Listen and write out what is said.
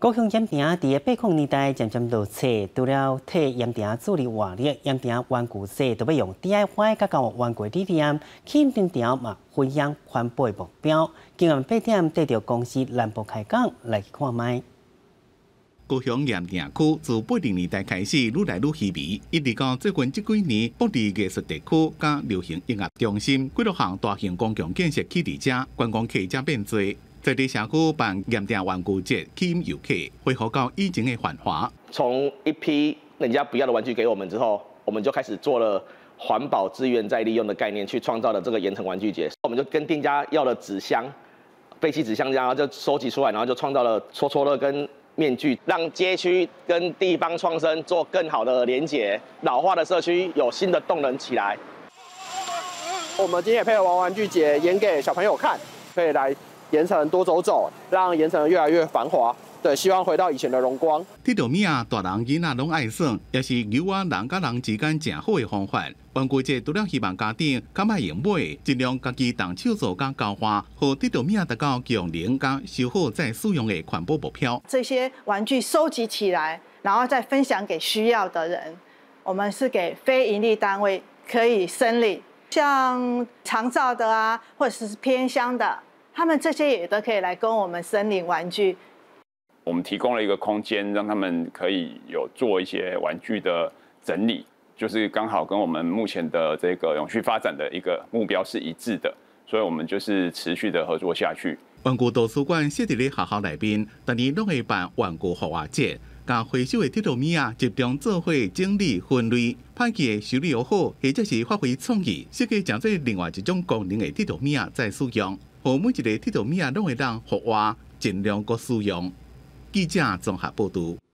高雄盐埕伫八零年代渐渐落车，除了替盐埕助力活力，盐埕玩具社都要用 DIY 甲教育玩具理念，去面条嘛分享环保目标。今晚八点得到公司南部开讲来看卖。高雄盐埕区自八零年代开始愈来愈稀微，一直到最近这几年，各地艺术地区甲流行音乐中心，几多项大型公共建设起伫遮，观光客则变多。在地社区办盐埕玩具节，吸引游客，恢复到以前的繁华。从一批人家不要的玩具给我们之后，我们就开始做了环保资源再利用的概念，去创造了这个盐城玩具节。我们就跟店家要了纸箱、废弃纸箱，然后就收集出来，然后就创造了戳戳乐跟面具，让街区跟地方创生做更好的连结。老化的社区有新的动能起来。我们今天也配合玩玩具节演给小朋友看，可以来。盐城多走走，让盐城越来越繁华。对，希望回到以前的荣光。这道物啊，大人囡仔拢爱耍，也是牛啊人甲人之间正好的方法。玩具节除了希望家长敢卖用买，尽量家己动手做甲交换，和这道物啊达到共零甲修好再使用的环保目标。这些玩具收集起来，然后再分享给需要的人。我们是给非营利单位可以申领，像长照的啊，或者是偏乡的。他们这些也都可以来跟我们森林玩具。我们提供了一个空间，让他们可以有做一些玩具的整理，就是刚好跟我们目前的这个永续发展的一个目标是一致的，所以我们就是持续的合作下去。玩具图书馆设伫咧学校内边，当年拢会办玩具活化节，甲回收的铁路米啊集中做会整理分类，派去修理又好，或者是发挥创意，设计成做另外一种功能的铁路米啊再使用。和每一个铁道物啊，拢会当互我，尽量个使用。记者综合报道。